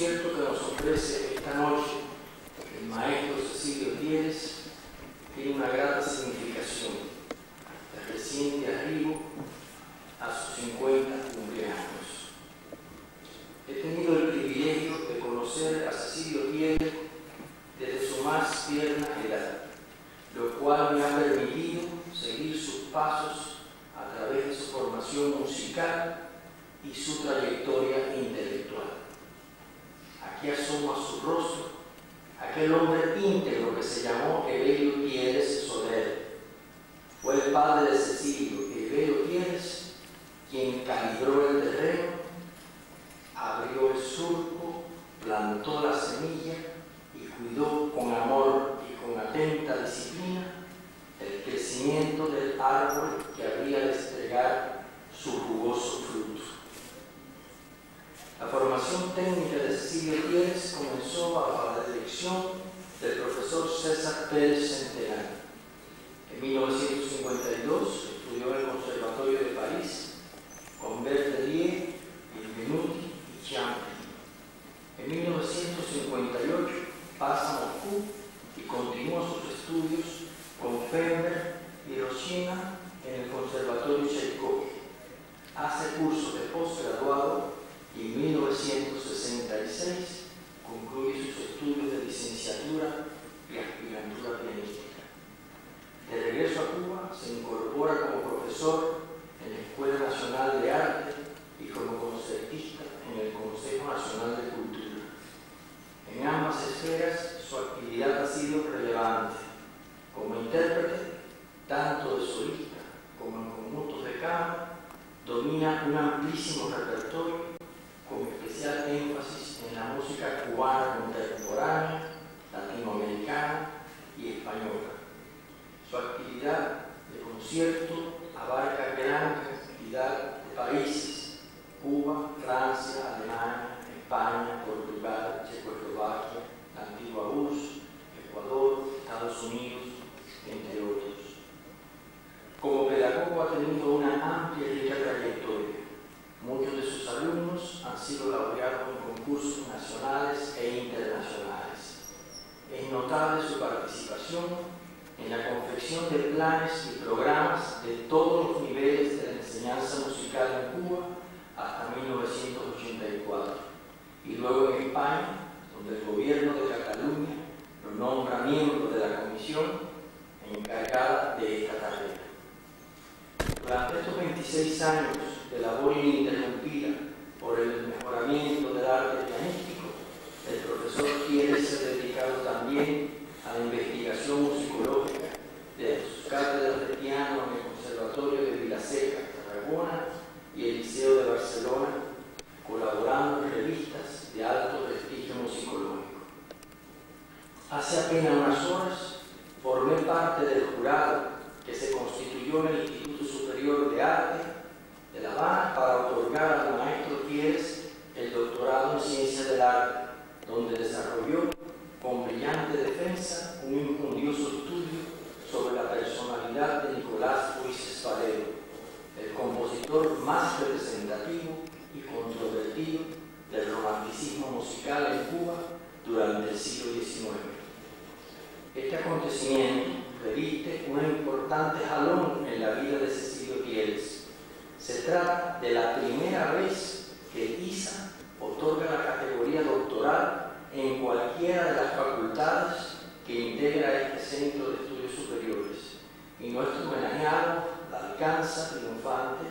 concierto que nos ofrece esta noche el maestro Cecilio Díez tiene una grata significación, el reciente arribo a sus 50 cumpleaños. He tenido el privilegio de conocer a Cecilio Díez desde su más tierna edad, lo cual me ha permitido seguir sus pasos a través de su formación musical y su trayectoria intelectual. Aquí asoma su rostro aquel hombre íntegro que se llamó Evelio Tieres Soler. Fue el padre de Cecilio, Evelio Tieres, quien calibró el terreno, abrió el surco, plantó la semilla y cuidó con amor y con atenta disciplina el crecimiento del árbol que habría de estregar su jugoso fruto. Formación técnica de Cecilio Tieres comenzó bajo la dirección del profesor César Pérez Centenario. En 1952 estudió en el Conservatorio de París con Bertelier, Benvenuti y Champi. En 1958 pasa a Moscú y continúa sus estudios con Fender y Hiroshima en el Conservatorio Tchaikovsky. Hace curso de posgraduado y en 1966 concluye sus estudios de licenciatura y aspirantura pianística. De regreso a Cuba se incorpora como profesor en la Escuela Nacional de Arte y como concertista en el Consejo Nacional de Cultura. En ambas esferas su actividad ha sido relevante. Como intérprete, tanto de solista como en conjuntos de cámara, domina un amplísimo repertorio con especial énfasis en la música cubana contemporánea, latinoamericana y española. Su actividad de concierto abarca gran cantidad de países, Cuba, Francia, Alemania, España, Portugal, Checoslovaquia, la antigua URSS, Ecuador, Estados Unidos, entre otros. Como pedagogo ha tenido una amplia y rica trayectoria Muchos de sus alumnos han sido laureados en concursos nacionales e internacionales. Es notable su participación en la confección de planes y programas de todos los niveles de la enseñanza musical en Cuba hasta 1984 y luego en España, donde el gobierno de Cataluña lo nombra miembro de la comisión encargada de esta tarea. Durante estos 26 años de labor ininterrumpida por el mejoramiento del arte pianístico, el profesor quiere ser dedicado también a la investigación musicológica de sus cátedras de piano en el Conservatorio de Vilaseca, Tarragona y el Liceo de Barcelona, colaborando en revistas de alto prestigio musicológico. Hace apenas unas horas formé parte del jurado que se constituyó en el Instituto Superior de Arte de La Habana para otorgar al maestro Tieres el doctorado donde desarrolló con brillante defensa un infundioso estudio sobre la personalidad de Nicolás Ruiz Espadero, el compositor más representativo y controvertido del romanticismo musical en Cuba durante el siglo XIX. Este acontecimiento reviste un importante jalón en la vida de Cecilio Tieres se trata de la primera vez que ISA otorga la categoría doctoral en cualquiera de las facultades que integra este centro de estudios superiores y nuestro homenajeado la alcanza triunfante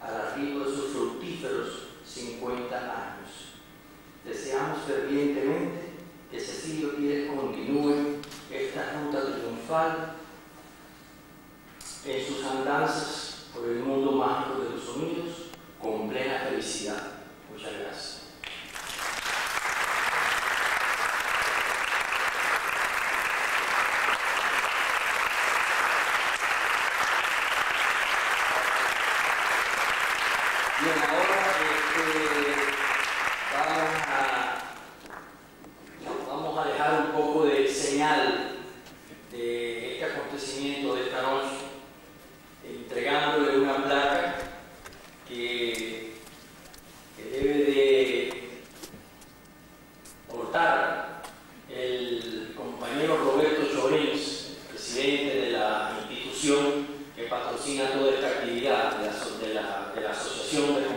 al arribo de sus fructíferos 50 años. Deseamos fervientemente que Cecilio Pérez continúe esta ruta triunfal Bien, ahora este, vamos, a, vamos, a, dejar un poco de señal de este acontecimiento de esta noche. Entregamos situazione